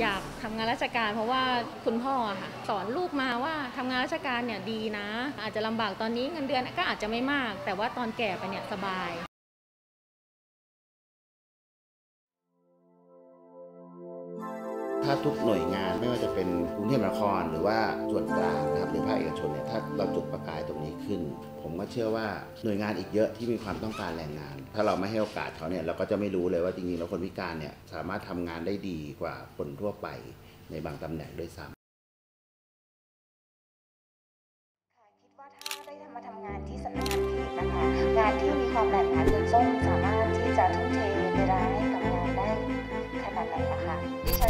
อยากทำงานราชการเพราะว่าคุณพ่อค่ะสอนลูกมาว่าทำงานราชการเนี่ยดีนะ อาจจะลำบากตอนนี้เงินเดือนก็อาจจะไม่มาก แต่ว่าตอนแก่ไปเนี่ยสบาย ถ้าทุกหน่วยงานไม่ว่าจะเป็นกรุงเทพมหานคร หรือว่าส่วนกลางนะครับหรือภาคเอกชนเนี่ยถ้าเราจุดประกายตรงนี้ขึ้น ผมก็เชื่อว่าหน่วยงานอีกเยอะที่มีความต้องการแรงงาน ถ้าเราไม่ให้โอกาสเขาเนี่ยเราก็จะไม่รู้เลยว่าจริงๆแล้วคนพิการเนี่ยสามารถทำงานได้ดีกว่าคนทั่วไปในบางตำแหน่งด้วยซ้ำคิดว่าถ้าได้ทำมาทำงานที่สำนักงานเขตนะคะงานที่มีความแรงงานคุณส้มสามารถที่จะทุ่มเทเวลาให้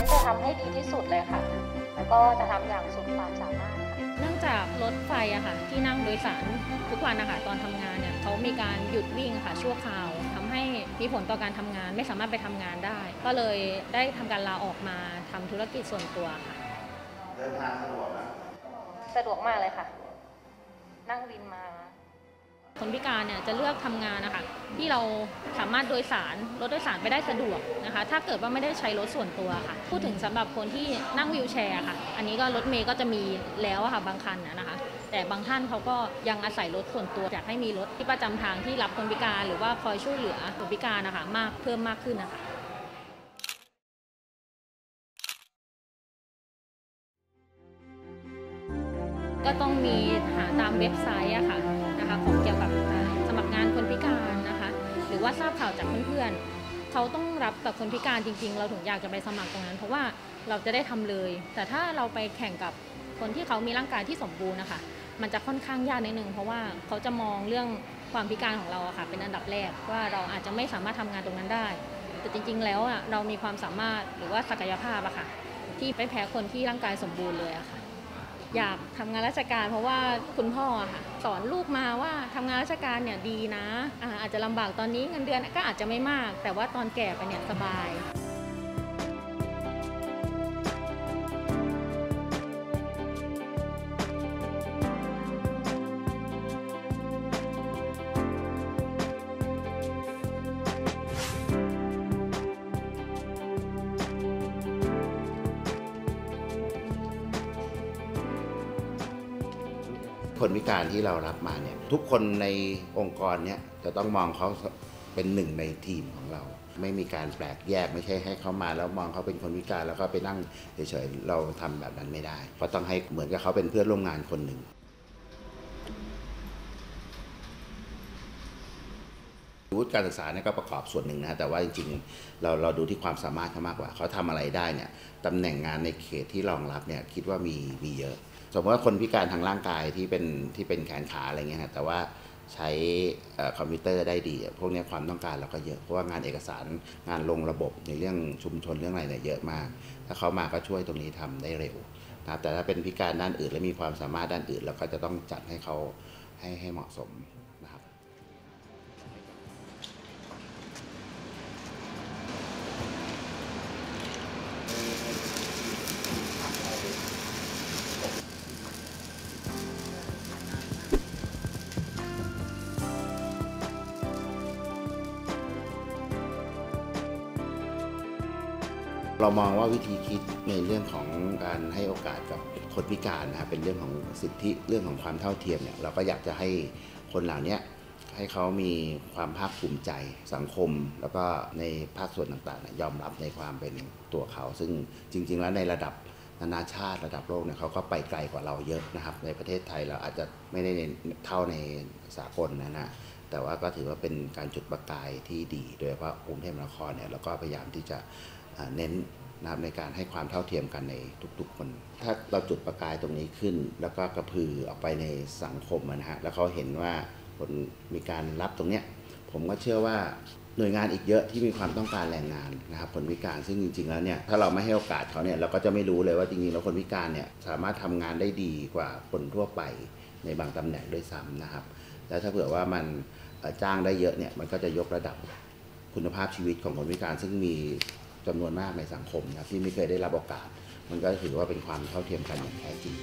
ดิฉันจะทำให้ดีที่สุดเลยค่ะ แล้วก็จะทำอย่างสุดความสามารถค่ะเนื่องจากรถไฟอะค่ะที่นั่งโดยสารทุกวันนะคะตอนทำงานเนี่ยเขามีการหยุดวิ่งค่ะชั่วคราวทำให้มีผลต่อการทำงานไม่สามารถไปทำงานได้ ก็เลยได้ทำการลาออกมาทำธุรกิจส่วนตัวค่ะเดินทางสะดวกนะสะดวกมากเลยค่ะ นั่งวินมา คนพิการเนี่ยจะเลือกทำงานนะคะที่เราสามารถโดยสารรถโดยสารไปได้สะดวกนะคะ ถ้าเกิดว่าไม่ได้ใช้รถส่วนตัวค่ะ พูดถึงสำหรับคนที่นั่งวีลแชร์ค่ะ อันนี้ก็รถเมย์ก็จะมีแล้วะค่ะบางคันนะคะ แต่บางท่านเขาก็ยังอาศัยรถส่วนตัวอยากให้มีรถที่ประจำทางที่รับคนพิการ หรือว่าคอยช่วยเหลือคนพิการนะคะมากเพิ่มมากขึ้นนะคะก็ต้องมีหาตามเว็บไซต์อะค่ะนะคะของเกี่ยวกับ ว่าทราบข่าวจากเพื่อนๆเขาต้องรับกับคนพิการจริง ๆ เราถึงอยากจะไปสมัครตรงนั้น เพราะว่าเราจะได้ทำเลย แต่ถ้าเราไปแข่งกับคนที่เขามีร่างกายที่สมบูรณ์นะคะมันจะค่อนข้างยากนิดนึงเพราะว่าเขาจะมองเรื่องความพิการของเราอะค่ะ เป็นอันดับแรกว่าเราอาจจะไม่สามารถทำงานตรงนั้นได้ แต่จริง ๆ แล้วอะเรามีความสามารถหรือว่าศักยภาพอะค่ะ ที่ไม่แพ้คนที่ร่างกายสมบูรณ์เลยอะค่ะ อยากทำงานราชการ เพราะว่าคุณพ่อค่ะสอนลูกมาว่าทำงานราชการเนี่ยดีนะอาอาจจะลำบากตอนนี้เงินเดือนก็อาจจะไม่มาก แต่ว่าตอนแก่ไปเนี่ยสบาย คนพิการที่เรารับมาเนี่ยทุกคนในองค์กรเนี่ยจะต้องมองเขาเป็นหนึ่งในทีมของเรา ไม่มีการแปลกแยกไม่ใช่ให้เขามาแล้วมองเขาเป็นคนพิการแล้วก็ไปนั่งเฉยๆเราทำแบบนั้นไม่ได้เพราะต้องให้เหมือนกับเขาเป็นเพื่อนร่วมงานคนหนึ่งวุฒิการศึกษาเนี่ยก็ประกอบส่วนหนึ่งนะฮะแต่ว่าจริงๆเราเราดูที่ความสามารถเขามากกว่า เขาทำอะไรได้เนี่ยตำแหน่งงานในเขตที่รองรับเนี่ยคิดว่ามีมีเยอะ สมมติว่าคนพิการทางร่างกายที่เป็นที่เป็นแขนขาอะไรเงี้ยแต่ว่าใช้คอมพิวเตอร์ได้ดี พวกนี้ความต้องการเราก็เยอะ เพราะว่างานเอกสารงานลงระบบในเรื่องชุมชนเรื่องอะไรเนี่ยเยอะมาก ถ้าเขามาก็ช่วยตรงนี้ทำได้เร็วนะครับแต่ถ้าเป็นพิการด้านอื่นและมีความสามารถด้านอื่น เราก็จะต้องจัดให้เขาให้ให้เหมาะสม เรามองว่าวิธีคิดในเรื่องของการให้โอกาสกับคนพิการนะครับเป็นเรื่องของสิทธิเรื่องของความเท่าเทียมเนี่ยเราก็อยากจะให้คนเหล่านี้ให้เขามีความภาคภูมิใจสังคม แล้วก็ในภาคส่วนต่างๆ ยอมรับในความเป็นตัวเขา ซึ่งจริง ๆ แล้วในระดับนานาชาติระดับโลกเนี่ยเขาก็ไปไกลกว่าเราเยอะนะครับ ในประเทศไทยเราอาจจะไม่ได้เท่าในสากลนะนะแต่ว่าก็ถือว่าเป็นการจุดประกายที่ดี โดยเฉพาะกรุงเทพมหานครเนี่ยเราก็พยายามที่จะ เน้นนะครับในการให้ความเท่าเทียมกันในทุกๆคน ถ้าเราจุดประกายตรงนี้ขึ้น แล้วก็กระพือออกไปในสังคมนะฮะ แล้วเขาเห็นว่าคนมีการรับตรงเนี้ย ผมก็เชื่อว่าหน่วยงานอีกเยอะที่มีความต้องการแรงงานนะครับคนพิการซึ่งจริง ๆ แล้วเนี่ยถ้าเราไม่ให้โอกาสเขาเนี่ยเราก็จะไม่รู้เลยว่าจริงๆแล้วคนพิการเนี่ยสามารถทำงานได้ดีกว่าคนทั่วไปในบางตำแหน่งด้วยซ้ำนะครับ แล้วถ้าเผื่อว่ามันจ้างได้เยอะเนี่ยมันก็จะยกระดับคุณภาพชีวิตของคนพิการซึ่งมี จำนวนมากในสังคมนะครับที่ไม่เคยได้รับโอกาส มันก็ถือว่าเป็นความเท่าเทียมกันอย่างแท้จริง